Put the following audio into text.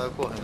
他过来。